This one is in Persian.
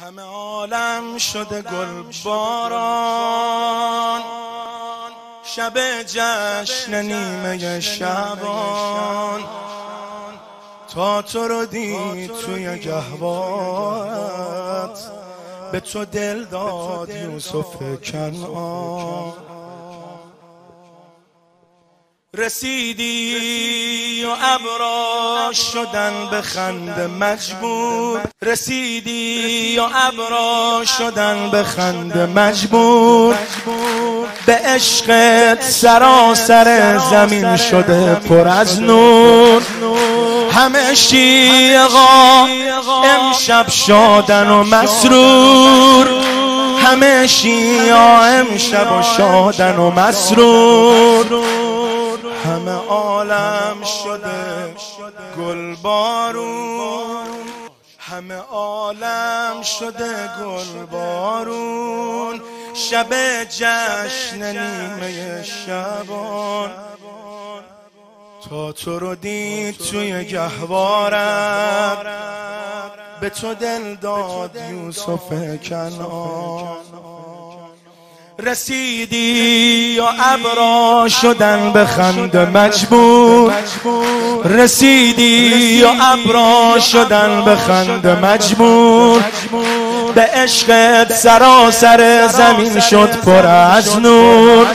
همه عالم شده گل باران. شب جشن نیمه شبان. تا تو رو دید توی گهوات به تو دل داد یوسف کنعان. رسیدی و ابرا شدن به خنده مجبور. رسیدی و ابرا شدن به خنده مجبور. به عشقت سراسر زمین شده پر از نور. همه شیقا امشب شادن و مسرور. همه شیعا امشب و شادن و مسرور. عالم شده گل بارون. همه عالم شده گل بارون. شب جشن نیمه شبان. تا تو رو دید توی گهوارت به تو دل داد یوسف کنان رسیدی یا ابرا شدن به خند مجبور. رسیدی یا ابرا شدن به خند مجبور. به عشقت سراسر زمین شد پر از نور.